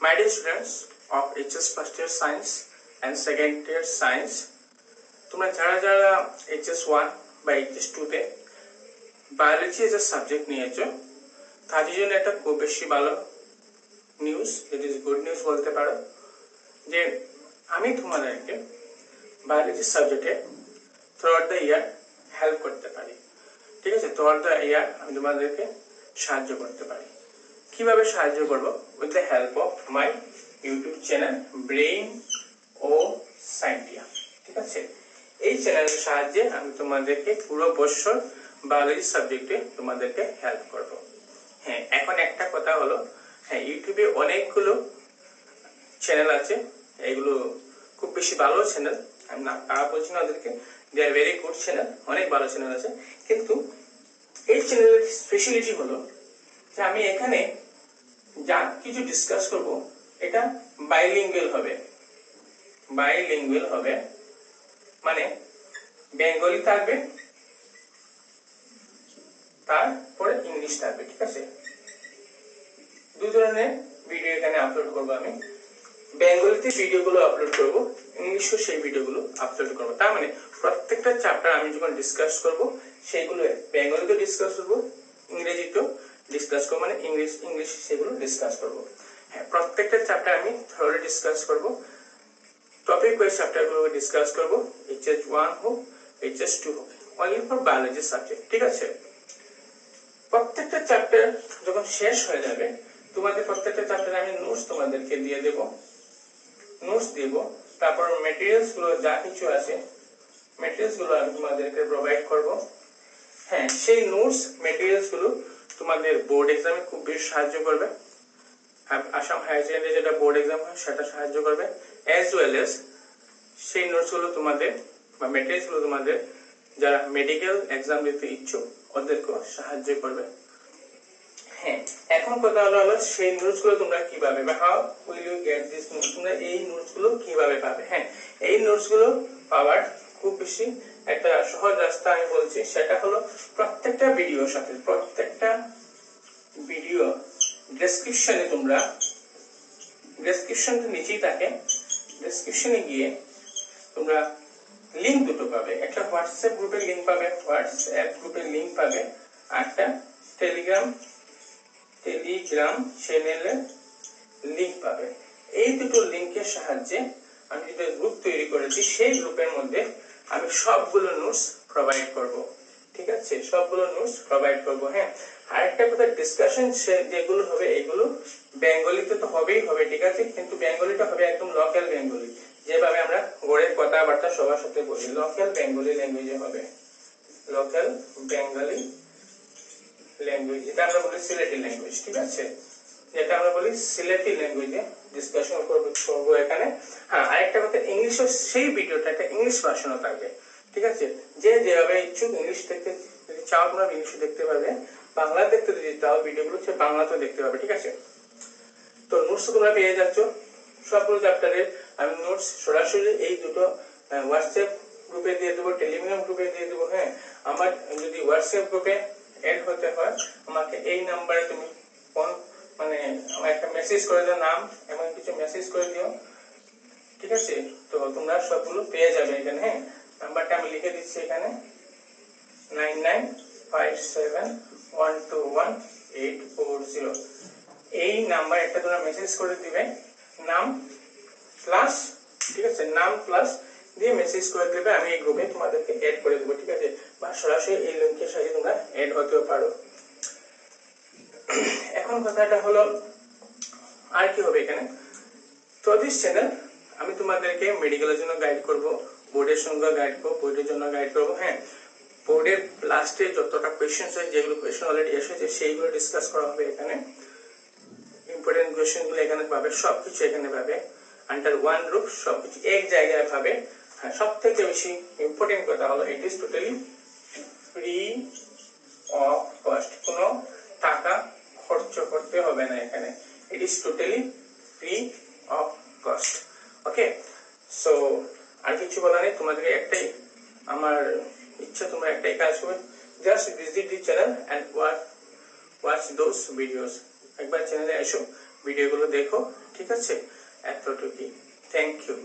My dear students of HS first year science and second year science, তোমরা যারা যারা HS one বা HS টুতে বায়োলজি এজ এ সাবজেক্ট নিয়েছো তাদের জন্য একটা খুব বেশি ভালো news it is good news বলতে পারো যে আমি তোমাদেরকে বায়োলজি সাবজেক্টে থ্রুআউট দ্য ইয়ার হেল্প করতে পারি। ঠিক আছে? থ্রুআউট দ্য ইয়ার আমি তোমাদেরকে সাহায্য করতে পারি। কীভাবে সাহায্য করব? With the help of my YouTube channel Brain O Scientia ঠিক আছে? এই চ্যানেলের সাহায্যে আমি তোমাদেরকে পুরো বছর বায়োলজি সাবজেক্টে তোমাদেরকে হেল্প করব। হ্যাঁ এখন একটা কথা হলো হ্যাঁ ইউটিউবে অনেকগুলো চ্যানেল আছে। এগুলো খুব বেশি ভালো চ্যানেল আমি না খারাপ বলছি না ওদেরকে। They are very good channel অনেক ভালো চ্যানেল আছে। কিন্তু এই চ্যানেলের স্পেশালিটি হলো যে আমি এখানে যা কিছু ডিসকাস করব, এটা বাইলিঙ্গুয়াল হবে। বাইলিঙ্গুয়াল হবে মানে বেঙ্গলি থাকবে, তারপরে ইংলিশ থাকবে, ঠিক আছে? দু ধরনের ভিডিও এখানে আপলোড করব আমি। বেঙ্গলিতে ভিডিওগুলো আপলোড করব, ইংলিশও সেই ভিডিওগুলো আপলোড করব। তার মানে প্রত্যেকটা চ্যাপ্টার আমি যখন ডিসকাস করব, সেইগুলো বেঙ্গলিতে ডিসকাস করব, ইংরেজিতেও। ডিসকাস করব মানে ইংলিশ ইংলিশ সেগুলো ডিসকাস করব। হ্যাঁ প্রত্যেকটা চ্যাপ্টার আমি থরলি ডিসকাস করব। টপিক ওয়াইজ চ্যাপ্টারগুলো ডিসকাস করব। এইচএস ওয়ান হোক এইচএস টু হোক অনলি ফর বায়োলজি সাবজেক্ট ঠিক আছে? প্রত্যেকটা চ্যাপ্টার যখন শেষ হয়ে যাবে, তোমাদের প্রত্যেকটা চ্যাপ্টারে আমি নোটস তোমাদেরকে দিয়ে দেব। নোটস দেব, তারপর মেটেরিয়ালসগুলো যা কিছু আছে মেটেরিয়ালসগুলো আমি তোমাদেরকে প্রোভাইড করব। হ্যাঁ সেই নোটস মেটেরিয়ালসগুলো তোমাদের বোর্ড এক্সামে খুব বেশি সাহায্য করবে। আসাম হায়ার সেকেন্ডারি যেটা বোর্ড এক্সাম হয়, সেটা সাহায্য করবে। অ্যাজ ওয়েল এস সেই নোটসগুলো তোমাদের বা মেটেরিয়ালসগুলো তোমাদের যারা মেডিকেল এক্সাম দিতে ইচ্ছুক, ওদেরকেও সাহায্য করবে। হ্যাঁ এখন কথা হলো হলো সেই নোটসগুলো তোমরা কীভাবে বা how will you get this notes তোমরা এই নোটসগুলো কীভাবে পাবে? হ্যাঁ এই নোটসগুলো পাওয়ার খুব বেশি একটা সহজ রাস্তা আমি বলছি, সেটা হলো প্রত্যেকটা ভিডিওর সাথে, প্রত্যেকটা ভিডিও ডেসক্রিপশনে তোমরা ডেসক্রিপশন তো নিচেই থাকে ডেসক্রিপশনে গিয়ে তোমরা লিংক দুটো পাবে, একটা হোয়াটসঅ্যাপ গ্রুপের লিংক পাবে হোয়াটসঅ্যাপ গ্রুপের লিংক পাবে, আর একটা টেলিগ্রাম টেলিগ্রাম চ্যানেলের লিংক পাবে। এই দুটো লিংকের সাহায্যে আমি যেটা গ্রুপ তৈরি করেছি, সেই গ্রুপের মধ্যে সবগুলো নোটস প্রোভাইড করব। ঠিক আছে? সবগুলো নোটস প্রোভাইড করব হ্যাঁ? আরেকটা কথা ডিসকাশন যেগুলো হবে, এগুলো বেঙ্গলিতে তো হবেই হবে, ঠিক আছে? কিন্তু বেঙ্গলিটা হবে একদম লোকাল বেঙ্গলি, যেভাবে আমরা গড়ের কথাবার্তা সবার সাথে বলি। লোকাল বেঙ্গলি ল্যাঙ্গুয়েজে হবে। লোকাল বেঙ্গলি ল্যাঙ্গুয়েজ এটা আমরা বলি সিলেটি ল্যাঙ্গুয়েজ ঠিক আছে? যেটা আমরা বলি সিলেটি ল্যাঙ্গুয়েজে ডিসকাশন করব এখানে। হ্যাঁ আরেকটা কথা, ইংলিশও সেই ভিডিওটা একটা ইংলিশ ভার্সনও থাকবে, ঠিক আছে? যে যেভাবে ইচ্ছুক ইংলিশ দেখতে, যদি চাও তোমরা ইংলিশে দেখতে পারবে বাংলা দেখতে যদি চাও ভিডিওগুলো, সে বাংলাতেও দেখতে পাবে, ঠিক আছে? তো নোটস তোমরা পেয়ে যাচ্ছ। সবগুলো চ্যাপ্টারের আমি নোটস সরাসরি এই দুটো হোয়াটসঅ্যাপ গ্রুপে দিয়ে দেবো টেলিগ্রাম গ্রুপে দিয়ে দেবো হ্যাঁ? আমার যদি হোয়াটসঅ্যাপ গ্রুপে এড হতে হয়, আমাকে এই নাম্বারে তুমি ফোন মানে একটা মেসেজ করে দাও নাম এমন কিছু মেসেজ করে দিও। ঠিক আছে? তো তোমরা সবগুলো পেয়ে যাবে এখানে হ্যাঁ? নাম্বারটা আমি লিখে দিচ্ছি এখানে। Nine nine five seven one two one eight four zero এই নাম্বার একটা তোমরা মেসেজ করে দিবে। নাম প্লাস ঠিক আছে? নাম প্লাস দিয়ে মেসেজ করে দেবে। আমি এই গ্রুপে তোমাদেরকে এড করে দেবো, ঠিক আছে? বা সরাসরি এই লিঙ্কের সাথে তোমরা এড হতেও পারো। এখন কথাটা হলো, আর কি হবে এখানে? তো চ্যানেল আমি তোমাদেরকে মেডিকেলের জন্য গাইড করব বোর্ডের সঙ্গে গাইড করব বোর্ডের জন্য গাইড করব হ্যাঁ? বোর্ডের লাস্টে যতটা কোয়েশ্চেন আছে যেগুলো কোয়েশ্চেন অলরেডি এসেছে, সেইগুলো ডিসকাস করা হবে এখানে। ইম্পর্টেন্ট কোয়েশ্চেনগুলো এখানে পাবে, সবকিছু এখানে পাবে। আন্ডার ওয়ান রুফ সবকিছু এক জায়গায় পাবে। হ্যাঁ সব থেকে বেশি ইম্পর্টেন্ট কথা হলো it is totally free of cost কোনো টাকা খরচ করতে হবে না এখানে। It is totally free of cost okay so আর কিছু বলার নেই? তোমাদের একটাই, আমার ইচ্ছা, তোমরা একটাই কাজ করবে। Just visit the channel and watch watch those videos একবার চ্যানেলে এসো ভিডিওগুলো দেখো, ঠিক আছে? এতটুকুই। Thank you